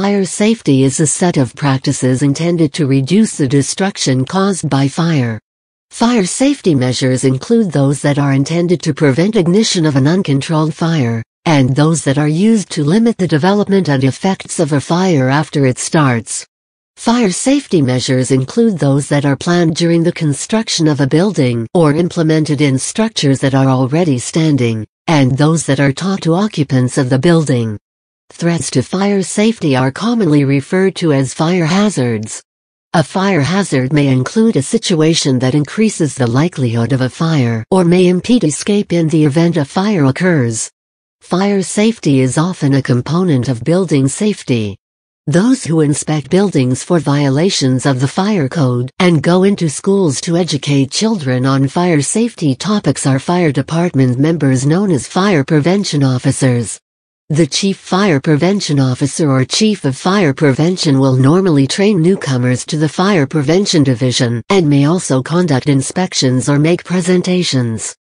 Fire safety is a set of practices intended to reduce the destruction caused by fire. Fire safety measures include those that are intended to prevent ignition of an uncontrolled fire, and those that are used to limit the development and effects of a fire after it starts. Fire safety measures include those that are planned during the construction of a building or implemented in structures that are already standing, and those that are taught to occupants of the building. Threats to fire safety are commonly referred to as fire hazards. A fire hazard may include a situation that increases the likelihood of a fire or may impede escape in the event a fire occurs. Fire safety is often a component of building safety. Those who inspect buildings for violations of the fire code and go into schools to educate children on fire safety topics are fire department members known as fire prevention officers. The Chief Fire Prevention Officer or Chief of Fire Prevention will normally train newcomers to the Fire Prevention Division and may also conduct inspections or make presentations.